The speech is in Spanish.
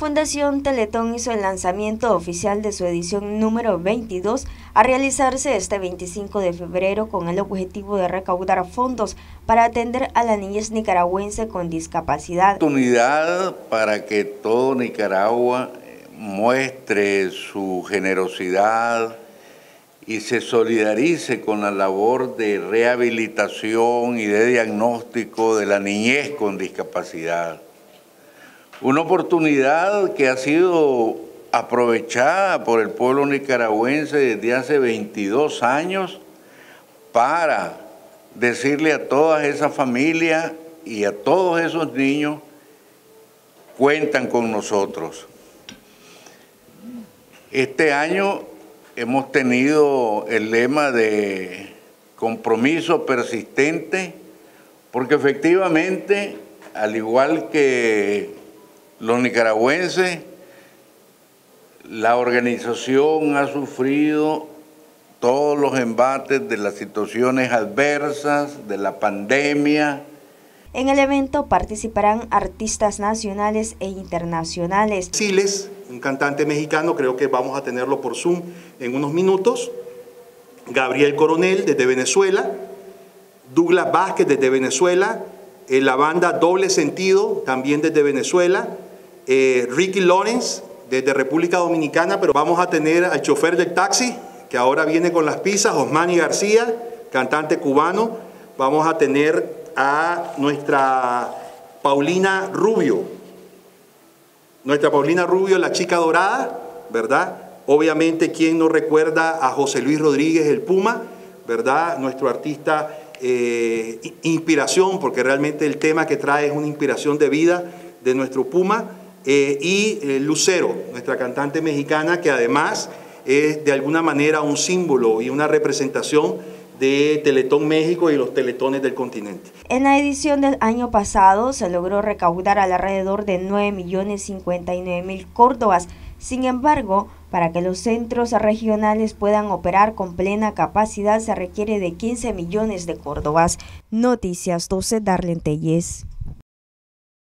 Fundación Teletón hizo el lanzamiento oficial de su edición número 22 a realizarse este 25 de febrero con el objetivo de recaudar fondos para atender a la niñez nicaragüense con discapacidad. Oportunidad para que todo Nicaragua eh, muestre su generosidad y se solidarice con la labor de rehabilitación y de diagnóstico de la niñez con discapacidad una oportunidad que ha sido aprovechada por el pueblo nicaragüense desde hace 22 años para decirle a todas esas familias y a todos esos niños, cuentan con nosotros. Este año hemos tenido el lema de compromiso persistente, porque efectivamente, al igual que los nicaragüenses, la organización ha sufrido todos los embates de las situaciones adversas, de la pandemia. En el evento participarán artistas nacionales e internacionales. Siles, un cantante mexicano, creo que vamos a tenerlo por Zoom en unos minutos. Gabriel Coronel desde Venezuela, Douglas Vázquez desde Venezuela, eh, la banda Doble Sentido también desde Venezuela, eh, Ricky Lawrence desde República Dominicana, pero vamos a tener al chofer del taxi, que ahora viene con las pizzas, Osmani García, cantante cubano. Vamos a tener a nuestra Paulina Rubio, nuestra Paulina Rubio, la chica dorada, ¿verdad? Obviamente, ¿quién no recuerda a José Luis Rodríguez, el Puma, ¿verdad? Nuestro artista eh, inspiración, porque realmente el tema que trae es una inspiración de vida de nuestro Puma. Eh, y eh, Lucero, nuestra cantante mexicana, que además es de alguna manera un símbolo y una representación de Teletón México y los teletones del continente. En la edición del año pasado se logró recaudar alrededor de 9.059.000 córdobas. Sin embargo, para que los centros regionales puedan operar con plena capacidad se requiere de 15 millones de córdobas. Noticias 12 Darlene Telles.